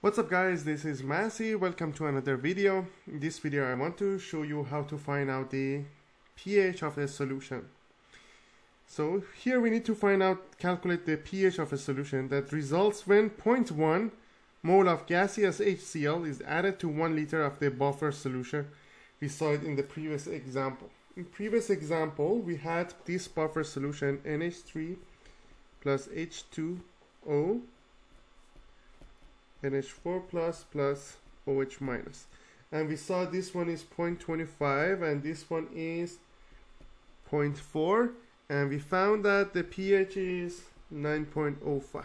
What's up guys, this is Masi, welcome to another video. In this video I want to show you how to find out the pH of a solution. So here we need to find out, calculate the pH of a solution that results when 0.1 mole of gaseous HCl is added to 1 liter of the buffer solution. We saw it in the previous example. In previous example we had this buffer solution NH3 plus H2O NH4 plus plus OH minus. And we saw this one is 0.25 and this one is 0.4 and we found that the pH is 9.05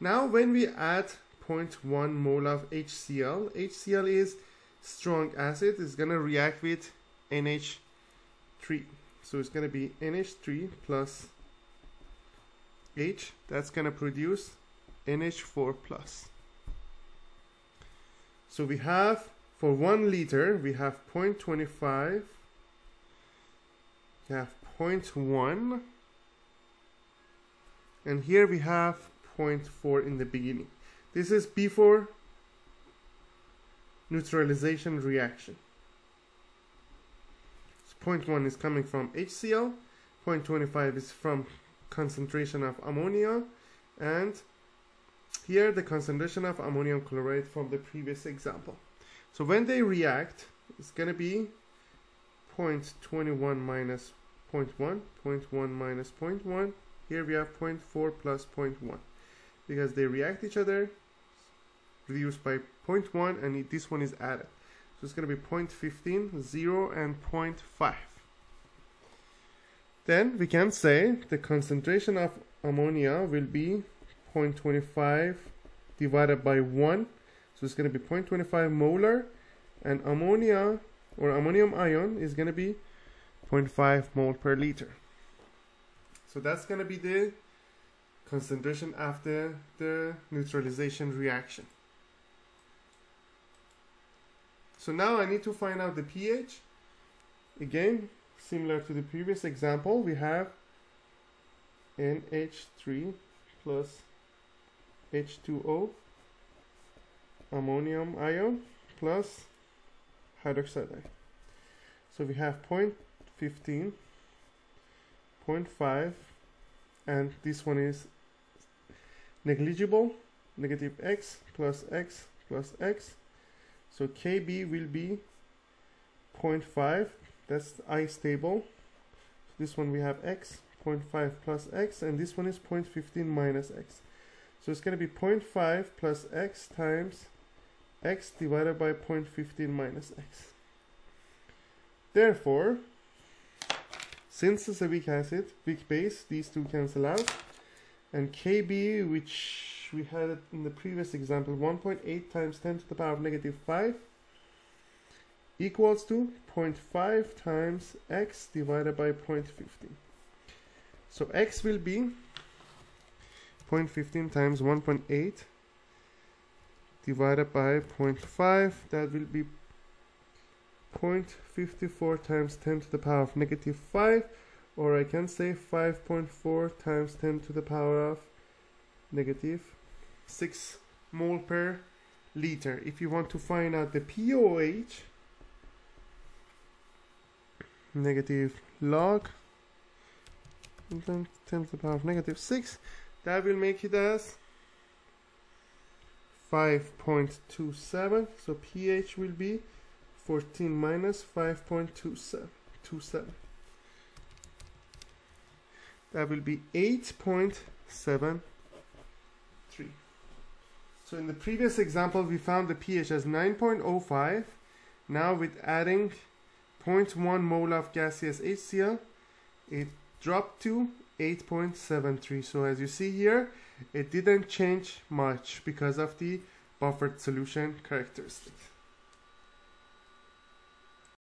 now when we add 0.1 mole of HCl HCl is strong acid. It's gonna react with NH3 so it's gonna be NH3 plus H. That's gonna produce NH4 plus so we have for one liter we have 0.25 we have 0.1 and here we have 0.4 in the beginning. This is before neutralization reaction. So 0.1 is coming from HCl 0.25 is from concentration of ammonia and here the concentration of ammonium chloride from the previous example. So when they react, it's going to be 0.21 minus 0.1, 0.1 minus 0.1. Here we have 0.4 plus 0.1 because they react each other, reduced by 0.1 and this one is added. So it's going to be 0.15, 0 and 0.5. Then we can say the concentration of ammonia will be 0.25 divided by 1 so it's going to be 0.25 molar and ammonia or ammonium ion is going to be 0.5 mole per liter. So that's going to be the concentration after the neutralization reaction. So now I need to find out the pH. Again similar to the previous example we have NH3 plus H2O ammonium ion plus hydroxide. So we have 0.15, 0.5 and this one is negligible, negative x plus x plus x. So Kb will be 0.5, that's ICE table. So this one we have x, 0.5 plus x and this one is 0.15 minus x. So it's going to be 0.5 plus x times x divided by 0.15 minus x. Therefore, since it's a weak acid, weak base, these two cancel out. And Kb, which we had in the previous example, 1.8 times 10 to the power of negative 5 equals to 0.5 times x divided by 0.15. So x will be 0.15 times 1.8 divided by 0.5 that will be 0.54 times 10 to the power of negative 5 or I can say 5.4 times 10 to the power of negative 6 mole per liter. If you want to find out the POH negative log 10 to the power of negative 6 that will make it as 5.27 so pH will be 14 minus 5.27 that will be 8.73 so in the previous example we found the pH as 9.05 now with adding 0.1 mole of gaseous HCl it dropped to 8.73 so as you see here it didn't change much because of the buffered solution characteristics